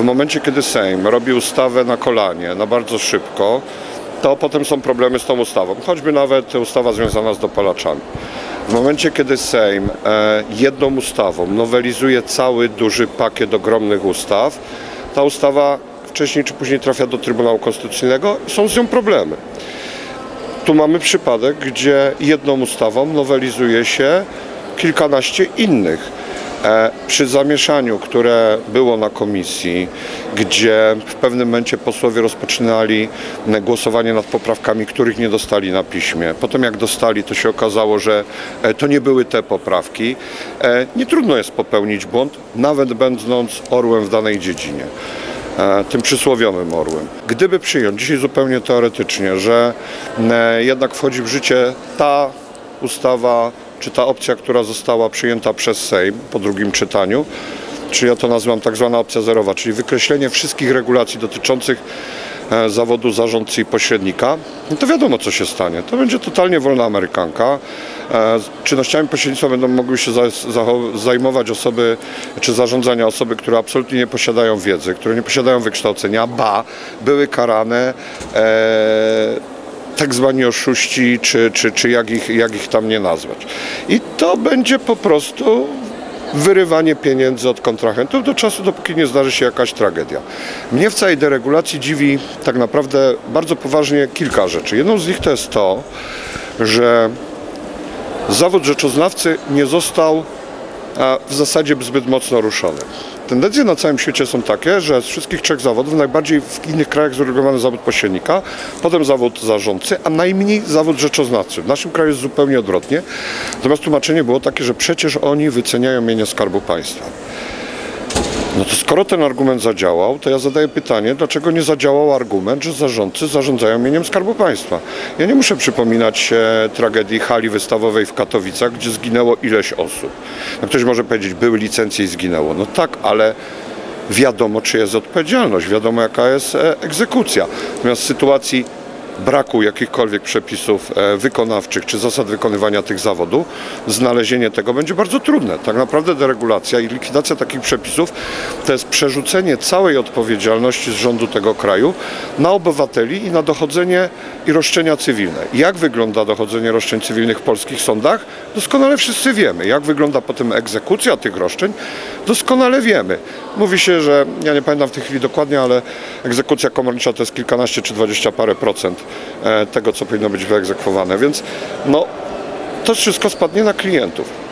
momencie, kiedy Sejm robi ustawę na kolanie, na bardzo szybko, to potem są problemy z tą ustawą, choćby nawet ustawa związana z dopalaczami. W momencie, kiedy Sejm e, jedną ustawą nowelizuje cały duży pakiet ogromnych ustaw, ta ustawa wcześniej czy później trafia do Trybunału Konstytucyjnego i są z nią problemy. Tu mamy przypadek, gdzie jedną ustawą nowelizuje się kilkanaście innych. E, Przy zamieszaniu, które było na komisji, gdzie w pewnym momencie posłowie rozpoczynali głosowanie nad poprawkami, których nie dostali na piśmie. Potem jak dostali, to się okazało, że e, to nie były te poprawki. E, Nie trudno jest popełnić błąd, nawet będąc orłem w danej dziedzinie tym przysłowiowym orłem. Gdyby przyjąć dzisiaj zupełnie teoretycznie, że jednak wchodzi w życie ta ustawa, czy ta opcja, która została przyjęta przez Sejm po drugim czytaniu, czy ja to nazywam tak zwana opcja zerowa, czyli wykreślenie wszystkich regulacji dotyczących e, zawodu zarządcy i pośrednika, no to wiadomo co się stanie. To będzie totalnie wolna amerykanka. E, Czynnościami pośrednictwa będą mogły się zajmować osoby, czy zarządzania osoby, które absolutnie nie posiadają wiedzy, które nie posiadają wykształcenia, ba, były karane e, tak zwani oszuści, czy, czy, czy jak, ich, jak ich tam nie nazwać. I to będzie po prostu wyrywanie pieniędzy od kontrahentów do czasu, dopóki nie zdarzy się jakaś tragedia. Mnie w całej deregulacji dziwi tak naprawdę bardzo poważnie kilka rzeczy. Jedną z nich to jest to, że zawód rzeczoznawcy nie został a, w zasadzie zbyt mocno ruszony. Tendencje na całym świecie są takie, że z wszystkich trzech zawodów najbardziej w innych krajach zuregulowany zawód pośrednika, potem zawód zarządcy, a najmniej zawód rzeczoznawcy. W naszym kraju jest zupełnie odwrotnie. Natomiast tłumaczenie było takie, że przecież oni wyceniają mienie Skarbu Państwa. No to skoro ten argument zadziałał, to ja zadaję pytanie, dlaczego nie zadziałał argument, że zarządcy zarządzają mieniem Skarbu Państwa. Ja nie muszę przypominać e, tragedii hali wystawowej w Katowicach, gdzie zginęło ileś osób. No ktoś może powiedzieć, były licencje i zginęło. No tak, ale wiadomo, czy jest odpowiedzialność, wiadomo, jaka jest e, egzekucja. Natomiast w sytuacji braku jakichkolwiek przepisów e, wykonawczych czy zasad wykonywania tych zawodów, znalezienie tego będzie bardzo trudne. Tak naprawdę deregulacja i likwidacja takich przepisów to jest przerzucenie całej odpowiedzialności z rządu tego kraju na obywateli i na dochodzenie i roszczenia cywilne. Jak wygląda dochodzenie roszczeń cywilnych w polskich sądach? Doskonale wszyscy wiemy. Jak wygląda potem egzekucja tych roszczeń? Doskonale wiemy. Mówi się, że ja nie pamiętam w tej chwili dokładnie, ale egzekucja komornicza to jest kilkanaście czy dwadzieścia parę procent tego, co powinno być wyegzekwowane. Więc no, to wszystko spadnie na klientów.